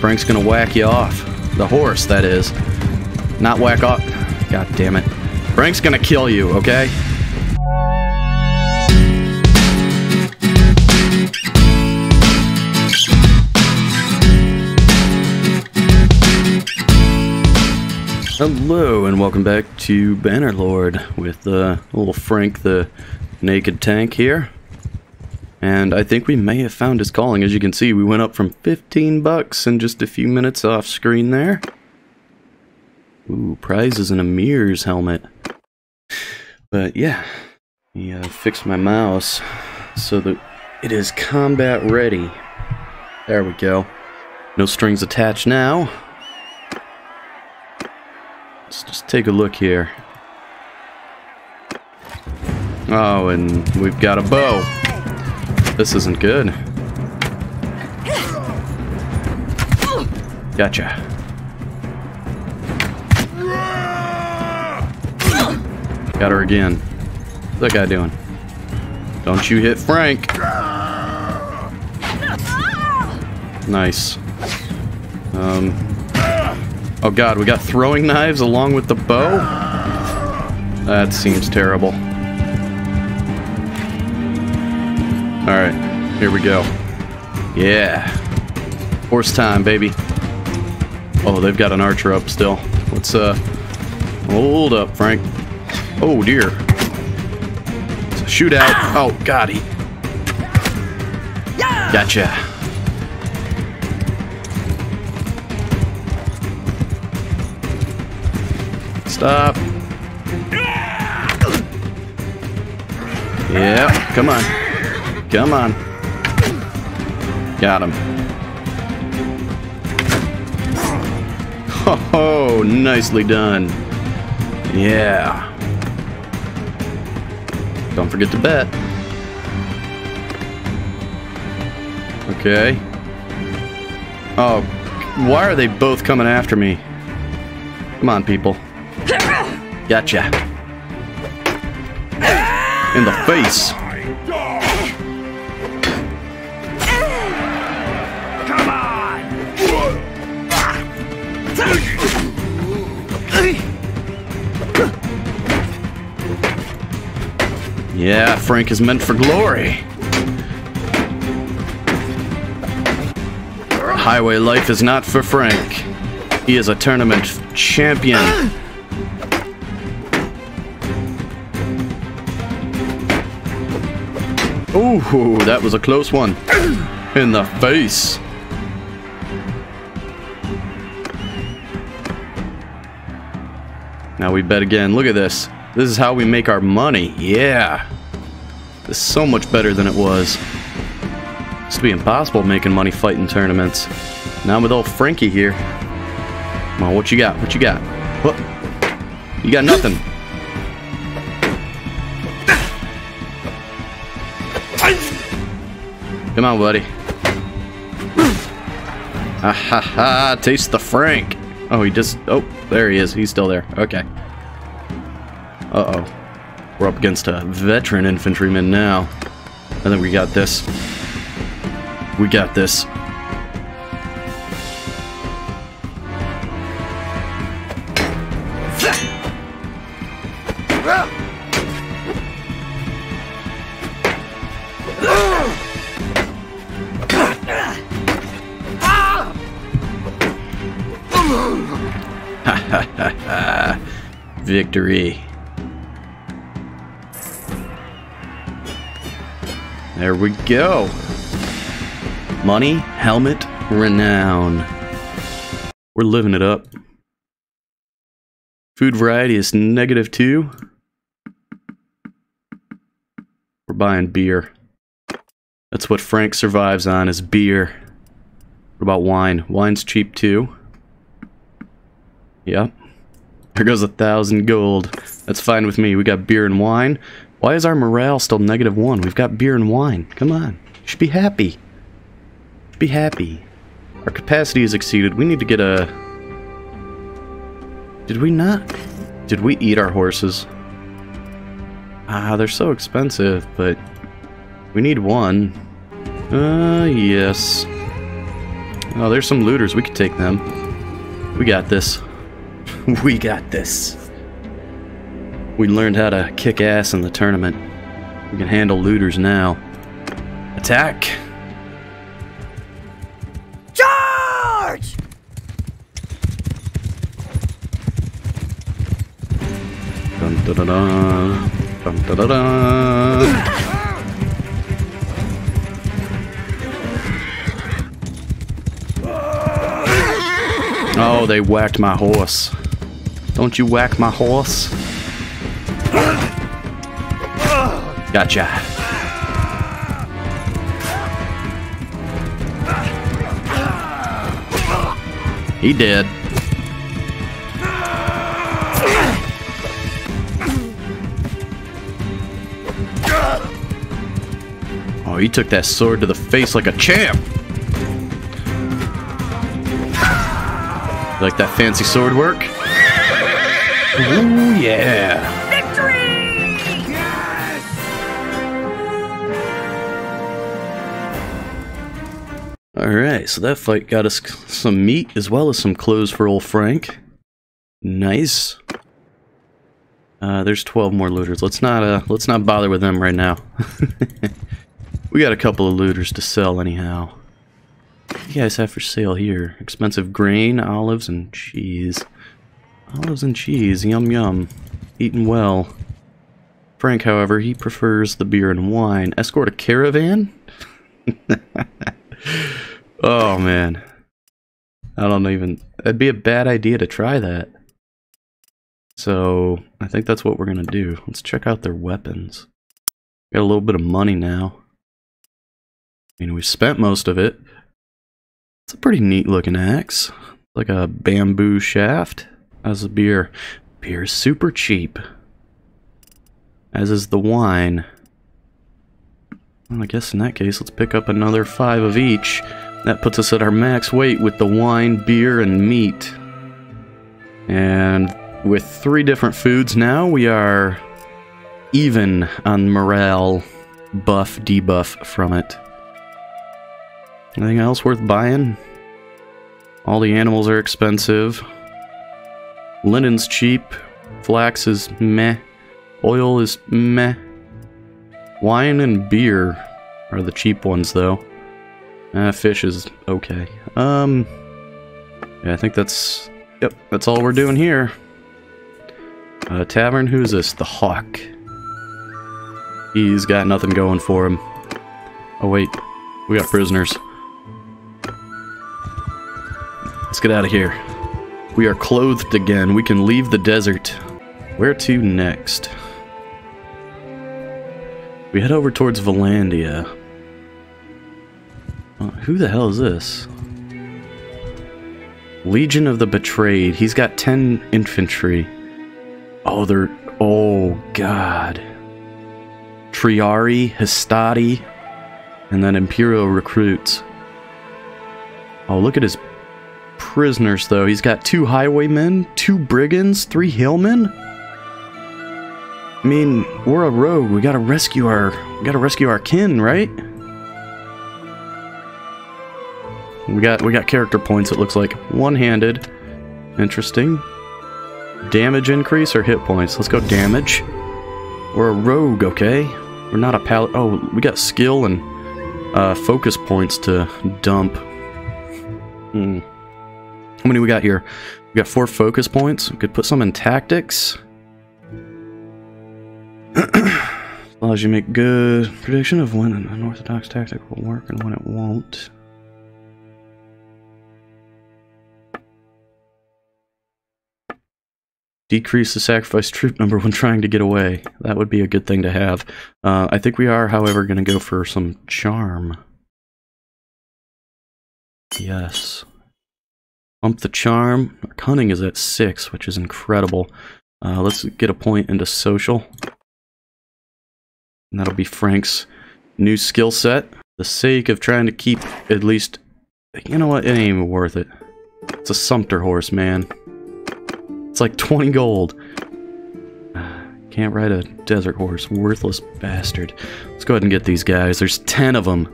Frank's gonna whack you off. The horse, that is. Not whack off. God damn it. Frank's gonna kill you, okay? Hello and welcome back to Bannerlord with uh, little Frank the naked tank here. And I think we may have found his calling. As you can see, we went up from 15 bucks in just a few minutes off screen there. Ooh, prizes and a mirror's helmet. But yeah, he uh, fixed my mouse so that it is combat ready. There we go. No strings attached now. Let's just take a look here. Oh, and we've got a bow. This isn't good. Gotcha. Got her again. What's that guy doing? Don't you hit Frank. Nice. Um, Oh god, we got throwing knives along with the bow? That seems terrible. Alright, here we go. Yeah. Horse time, baby. Oh, they've got an archer up still. Let's, uh... Hold up, Frank. Oh, dear. It's a shootout. Oh, god, he... Gotcha. Stop. Yeah, come on. Come on. Got him. Oh, nicely done. Yeah. Don't forget to bet. Okay. Oh, why are they both coming after me? Come on, people. Gotcha. In the face. Yeah, Frank is meant for glory. Highway life is not for Frank. He is a tournament champion. Ooh, that was a close one. In the face. Now we bet again. Look at this. This is how we make our money. Yeah. This is so much better than it was. Used to be impossible making money fighting tournaments. Now with old Frankie here. Come on, what you got? What you got? What? You got nothing. Come on, buddy. Ah ha ha! Taste the Frank. Oh, he just. Oh, there he is. He's still there. Okay. Uh oh. We're up against a veteran infantryman now. I think we got this. We got this. Victory. There we go. Money, helmet, renown. We're living it up. Food variety is negative two. We're buying beer. That's what Frank survives on is beer. What about wine? Wine's cheap too. Yep. There goes a thousand gold. That's fine with me. We got beer and wine. Why is our morale still negative one? We've got beer and wine. Come on. You should be happy. Be happy. Our capacity is exceeded. We need to get a... Did we not? Did we eat our horses? Ah, they're so expensive, but... We need one. Uh, yes. Oh, there's some looters. We could take them. We got this. we got this. We learned how to kick ass in the tournament. We can handle looters now. Attack! Charge! Dun da da da. Dun da da da. Oh, they whacked my horse. Don't you whack my horse? Gotcha. He did. Oh, he took that sword to the face like a champ. Like that fancy sword work? Ooh, yeah. Alright, so that fight got us some meat as well as some clothes for old Frank. Nice. Uh, there's 12 more looters. Let's not, uh, let's not bother with them right now. we got a couple of looters to sell anyhow. What do you guys have for sale here? Expensive grain, olives, and cheese. Olives and cheese, yum yum. Eating well. Frank, however, he prefers the beer and wine. Escort a caravan? oh, man. I don't even... It'd be a bad idea to try that. So, I think that's what we're gonna do. Let's check out their weapons. Got a little bit of money now. I mean, we've spent most of it. It's a pretty neat looking axe. Like a bamboo shaft. As a beer. Beer is super cheap. As is the wine. Well, I guess in that case, let's pick up another five of each. That puts us at our max weight with the wine, beer, and meat. And with three different foods now, we are even on morale buff, debuff from it. Anything else worth buying? All the animals are expensive. Linen's cheap. Flax is meh. Oil is meh. Wine and beer are the cheap ones, though. Uh, fish is okay. Um, yeah, I think that's, yep, that's all we're doing here. Uh, tavern, who's this? The Hawk. He's got nothing going for him. Oh wait, we got prisoners. Let's get out of here. We are clothed again. We can leave the desert. Where to next? We head over towards Valandia. Who the hell is this? Legion of the Betrayed. He's got 10 infantry. Oh, they're... Oh, God. Triari, Hastati, and then Imperial recruits. Oh, look at his prisoners, though. He's got two highwaymen, two brigands, three hillmen. I mean, we're a rogue. We gotta rescue our... We gotta rescue our kin, right? We got we got character points, it looks like. One-handed. Interesting. Damage increase or hit points? Let's go damage. We're a rogue, okay? We're not a pallet. Oh, we got skill and uh, focus points to dump. Hmm. How many we got here? We got four focus points. We could put some in tactics. Allows you make good prediction of when an unorthodox tactic will work and when it won't. Decrease the sacrifice troop number when trying to get away. That would be a good thing to have. Uh, I think we are, however, going to go for some charm. Yes. Bump the charm. Our cunning is at 6, which is incredible. Uh, let's get a point into social. And that'll be Frank's new skill set. The sake of trying to keep at least... You know what? It ain't even worth it. It's a Sumpter horse, man. It's like 20 gold. Can't ride a desert horse. Worthless bastard. Let's go ahead and get these guys. There's 10 of them.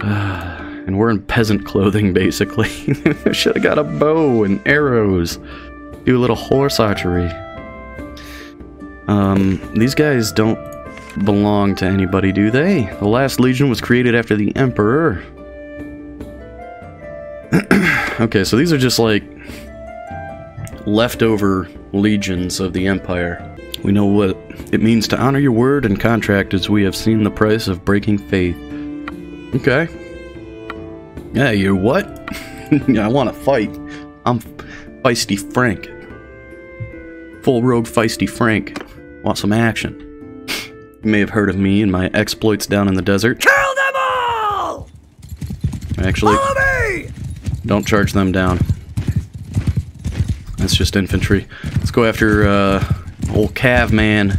and we're in peasant clothing, basically. Should have got a bow and arrows. Do a little horse archery. Um, these guys don't belong to anybody, do they? The last legion was created after the Emperor. okay, so these are just like leftover legions of the Empire. We know what it means to honor your word and contract as we have seen the price of breaking faith. Okay. Yeah, you're what? I want to fight. I'm feisty Frank. Full rogue feisty Frank. Want some action. You may have heard of me and my exploits down in the desert. Kill them all! Actually, don't charge them down. That's just infantry. Let's go after uh, old Cav Man.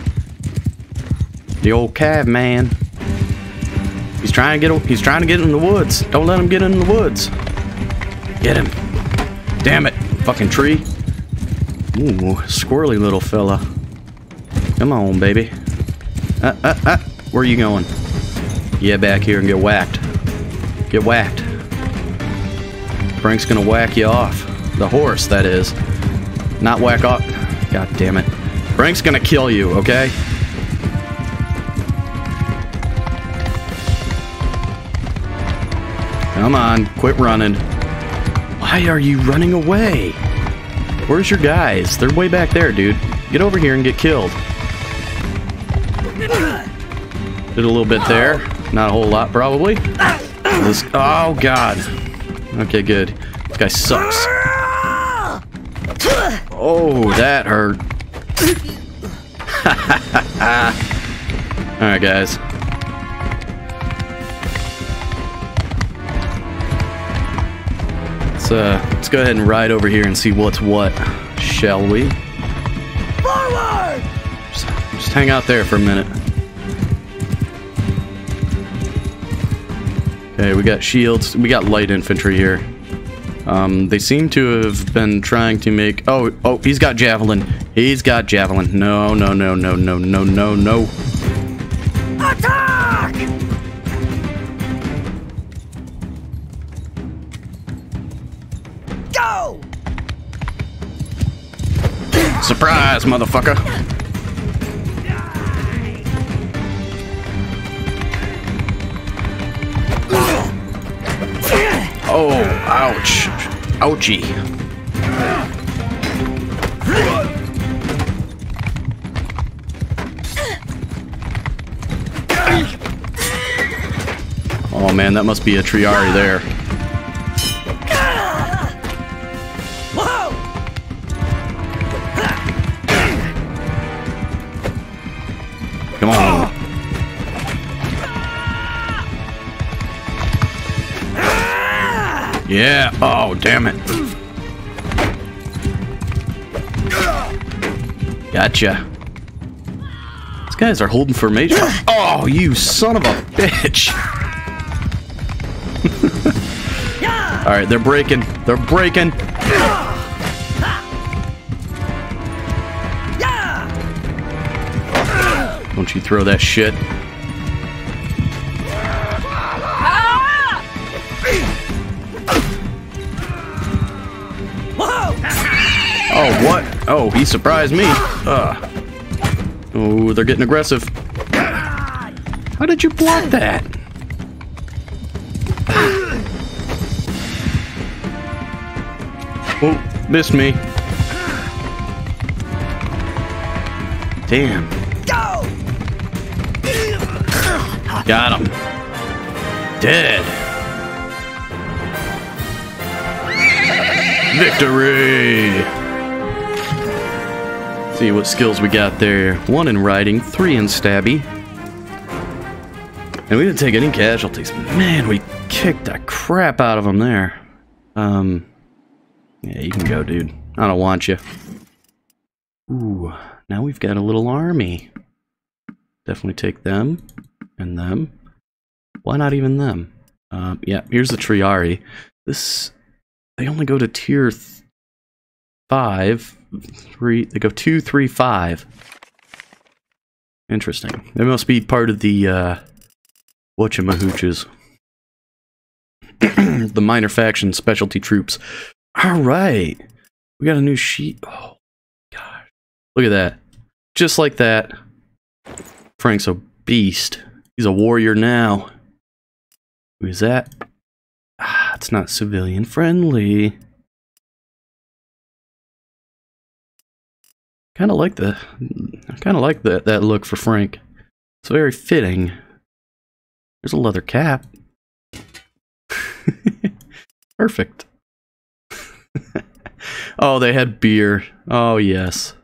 The old Cav Man. He's trying to get. He's trying to get in the woods. Don't let him get in the woods. Get him. Damn it! Fucking tree. Ooh, squirrely little fella. Come on, baby. Uh, uh, uh. Where are you going? Yeah, back here and get whacked. Get whacked. Frank's gonna whack you off. The horse, that is. Not whack off. God damn it. Frank's gonna kill you, okay? Come on, quit running. Why are you running away? Where's your guys? They're way back there, dude. Get over here and get killed. Did a little bit there. Not a whole lot, probably. This, oh, God. Okay, good. This guy sucks. Oh, that hurt. Alright, guys. Let's, uh, let's go ahead and ride over here and see what's what, shall we? Forward! Just, just hang out there for a minute. Okay, we got shields. We got light infantry here. Um, they seem to have been trying to make... Oh, oh, he's got javelin. He's got javelin. No, no, no, no, no, no, no, no. Attack! Go! Surprise, motherfucker. Ouch. Ouchie. Oh man, that must be a Triari there. Yeah. Oh, damn it. Gotcha. These guys are holding formation. Oh, you son of a bitch. All right, they're breaking. They're breaking. Don't you throw that shit. What? Oh, he surprised me. Ugh. Oh, they're getting aggressive. How did you block that? Oh, missed me. Damn. Go! Got him. Dead. Victory! See what skills we got there. One in riding, three in stabby. And we didn't take any casualties. Man, we kicked the crap out of them there. Um, yeah, you can go, dude. I don't want you. Ooh, now we've got a little army. Definitely take them and them. Why not even them? Um, yeah, here's the Triari. This they only go to tier th- five, three. They go two, three, five. Interesting. They must be part of the uh, whatchamahooches. the minor faction specialty troops. All right. We got a new sheet. Oh, gosh. Look at that. Just like that. Frank's a beast. He's a warrior now. Who is that? Ah, it's not civilian friendly. Kind of like the, I kind of like that that look for Frank. It's very fitting. There's a leather cap. Perfect. oh, they had beer. Oh yes.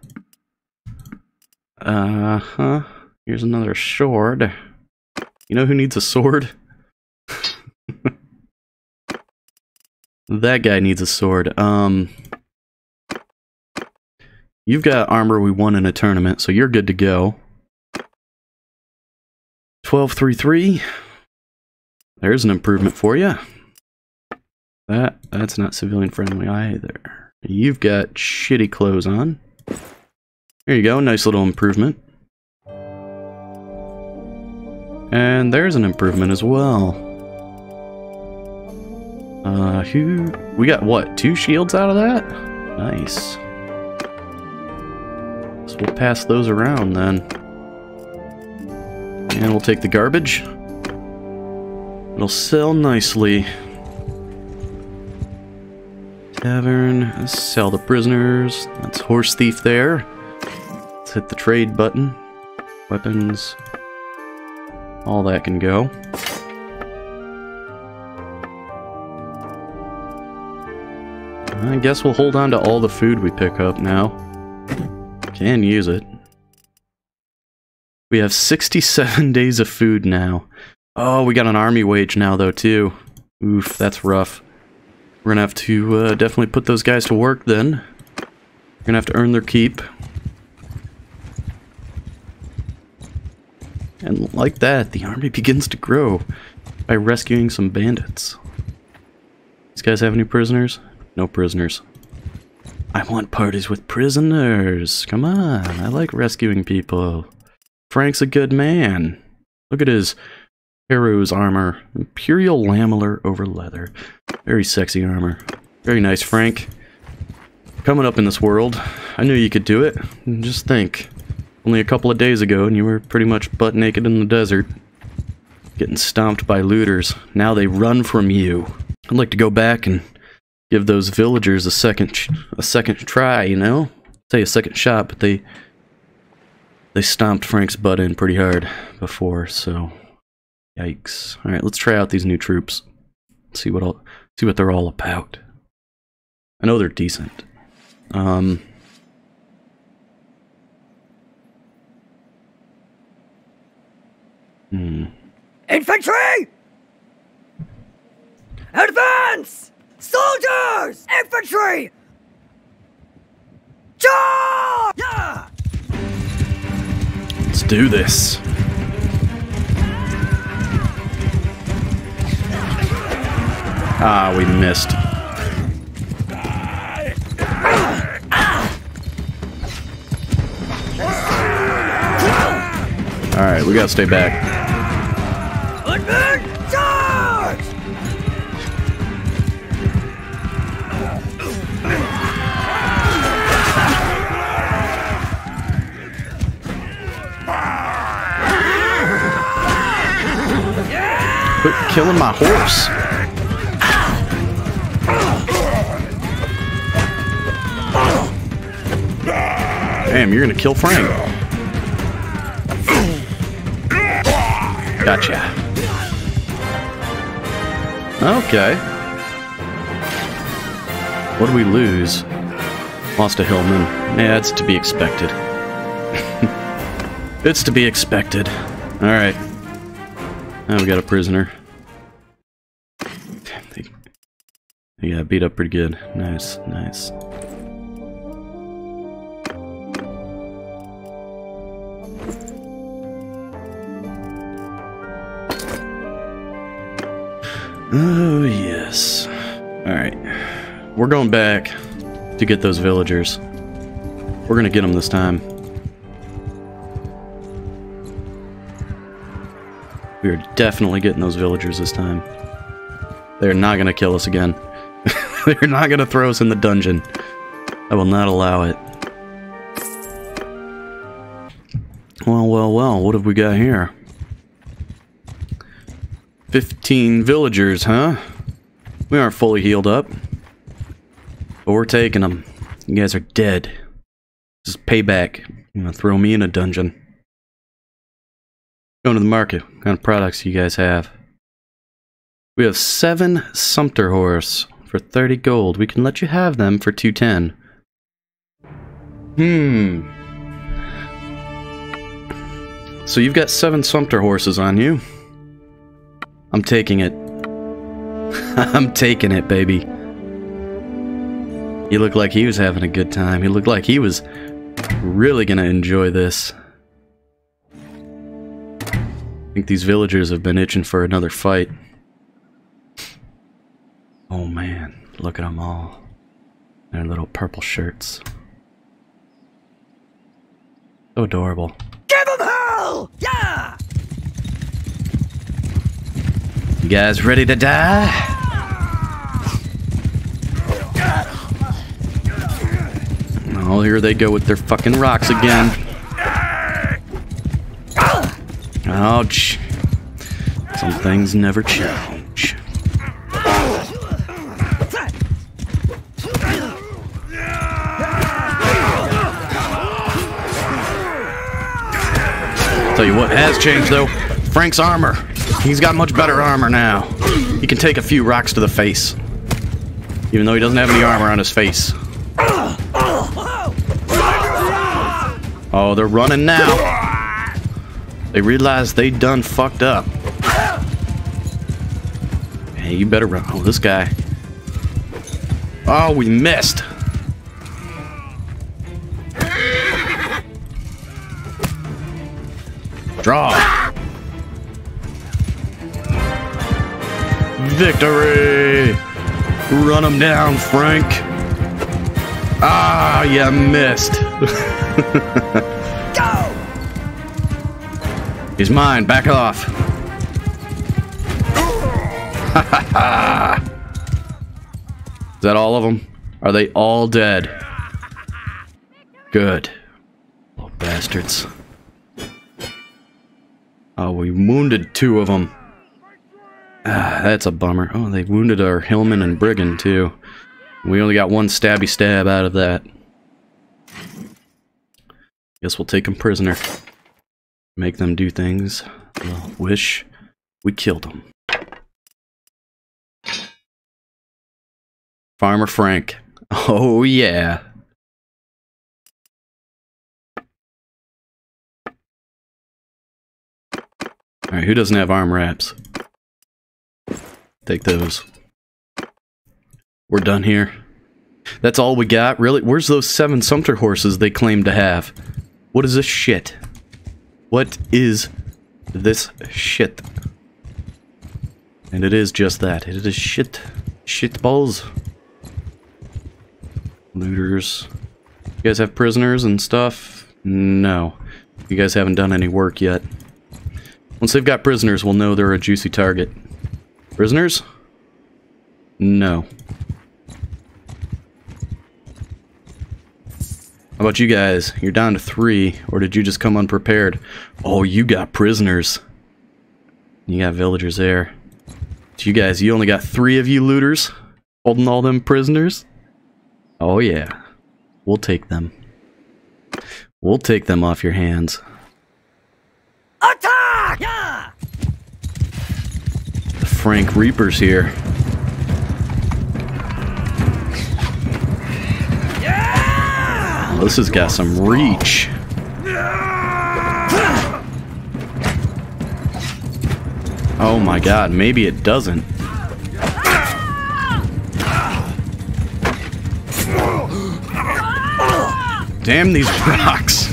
Uh huh. Here's another sword. You know who needs a sword? that guy needs a sword. Um. You've got armor we won in a tournament, so you're good to go. 1233. There's an improvement for you. That that's not civilian friendly either. You've got shitty clothes on. There you go, nice little improvement. And there's an improvement as well. Uh, who... We got, what, two shields out of that? Nice. We'll pass those around then. And we'll take the garbage. It'll sell nicely. Tavern, sell the prisoners. That's horse thief there. Let's hit the trade button. Weapons. All that can go. I guess we'll hold on to all the food we pick up now. Can use it. We have 67 days of food now. Oh, we got an army wage now, though, too. Oof, that's rough. We're gonna have to uh, definitely put those guys to work, then. We're gonna have to earn their keep. And like that, the army begins to grow by rescuing some bandits. These guys have any prisoners? No prisoners. I want parties with prisoners. Come on, I like rescuing people. Frank's a good man. Look at his Hero's armor. Imperial lamellar over leather. Very sexy armor. Very nice, Frank. Coming up in this world. I knew you could do it. Just think. Only a couple of days ago and you were pretty much butt naked in the desert. Getting stomped by looters. Now they run from you. I'd like to go back and give those villagers a second a second try, you know? Say a second shot, but they they stomped Frank's butt in pretty hard before, so yikes. All right, let's try out these new troops. See what all see what they're all about. I know they're decent. Um Hmm. Infantry! Advance! Soldiers! Infantry! Charge! Yeah! Let's do this. Ah, we missed. Alright, we gotta stay back. Killing my horse. Damn, you're gonna kill Frank. Gotcha. Okay. What do we lose? Lost a Hillman. Yeah, it's to be expected. it's to be expected. Alright. Now we got a prisoner. Beat up pretty good. Nice, nice. Oh, yes. Alright. We're going back to get those villagers. We're gonna get them this time. We are definitely getting those villagers this time. They're not gonna kill us again. They're not gonna throw us in the dungeon. I will not allow it. Well, well, well, what have we got here? 15 villagers, huh? We aren't fully healed up. But we're taking them. You guys are dead. This is payback. You're gonna throw me in a dungeon. Going to the market. What kind of products you guys have? We have seven Sumpter horse for 30 gold. We can let you have them for 210. Hmm. So you've got seven Sumpter horses on you. I'm taking it. I'm taking it, baby. He looked like he was having a good time. He looked like he was really gonna enjoy this. I think these villagers have been itching for another fight. Man, look at them all. Their little purple shirts. So adorable. Give him hell! Yeah! You guys ready to die? Oh, here they go with their fucking rocks again. Ouch. Some things never change. Tell you what has changed though. Frank's armor. He's got much better armor now. He can take a few rocks to the face. Even though he doesn't have any armor on his face. Oh, they're running now. They realize they done fucked up. Hey, you better run. Oh, this guy. Oh, we missed. Draw. Victory! Run him down, Frank. Ah, you missed. Go! He's mine. Back off. Is that all of them? Are they all dead? Good. Little bastards. Oh, we wounded two of them. Ah, that's a bummer. Oh, they wounded our Hillman and Brigand, too. We only got one stabby stab out of that. Guess we'll take them prisoner. Make them do things. Wish we killed them. Farmer Frank. Oh, yeah. Alright, who doesn't have arm wraps? Take those. We're done here. That's all we got, really? Where's those seven Sumpter horses they claim to have? What is this shit? What is this shit? And it is just that. It is shit. Shit balls. Looters. You guys have prisoners and stuff? No. You guys haven't done any work yet. Once they've got prisoners, we'll know they're a juicy target. Prisoners? No. How about you guys? You're down to three, or did you just come unprepared? Oh, you got prisoners. You got villagers there. You guys, you only got three of you looters holding all them prisoners? Oh yeah. We'll take them. We'll take them off your hands. Attack! Yeah! The Frank Reaper's here. Yeah! This has got some reach. Oh my god, maybe it doesn't. Damn these rocks.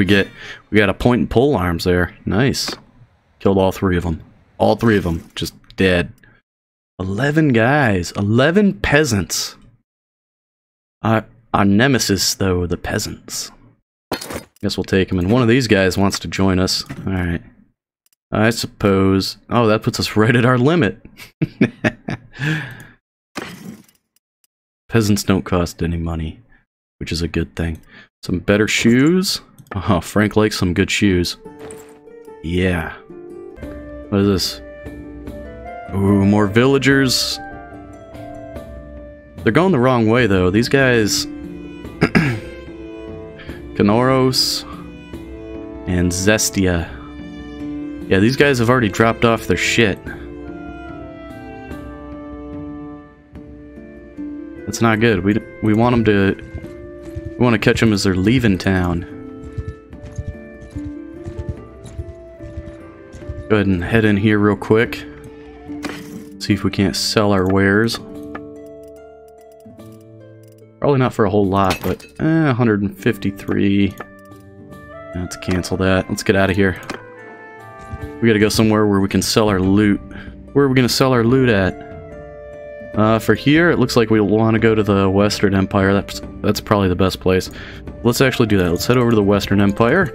We get? We got a point and polearms there. Nice. Killed all three of them. All three of them just dead. 11 guys. 11 peasants. Our, our nemesis, though, the peasants. Guess we'll take him. And one of these guys wants to join us. Alright. I suppose... Oh, that puts us right at our limit. Peasants don't cost any money, which is a good thing. Some better shoes. Oh, Frank likes some good shoes. Yeah. What is this? Ooh, more villagers. They're going the wrong way, though. These guys... Canoros and Zestia. Yeah, these guys have already dropped off their shit. That's not good. We, we want them to... We want to catch them as they're leaving town. Go ahead and head in here real quick. See if we can't sell our wares. Probably not for a whole lot, but eh, 153. Let's cancel that. Let's get out of here. We gotta go somewhere where we can sell our loot. Where are we gonna sell our loot at? Uh, for here, it looks like we want to go to the Western Empire. That's that's probably the best place. Let's actually do that. Let's head over to the Western Empire.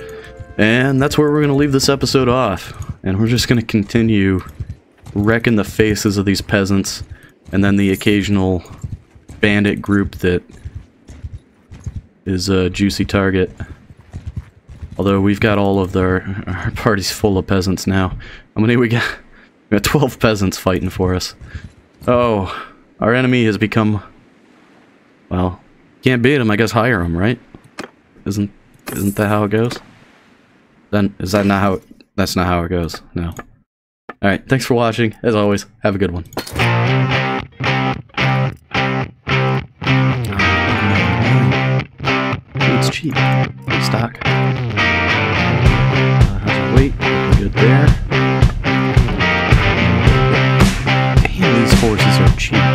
And that's where we're going to leave this episode off. And we're just going to continue wrecking the faces of these peasants. And then the occasional bandit group that is a juicy target. Although we've got all of their our party's full of peasants now. How many we got? We got 12 peasants fighting for us. Oh, our enemy has become... Well, can't beat him, I guess hire him, right? Isn't isn't that how it goes? Then is that not how? That's not how it goes. No. All right. Thanks for watching. As always, have a good one. Oh, it's cheap. Stock. Uh, wait. Good there. And these horses are cheap.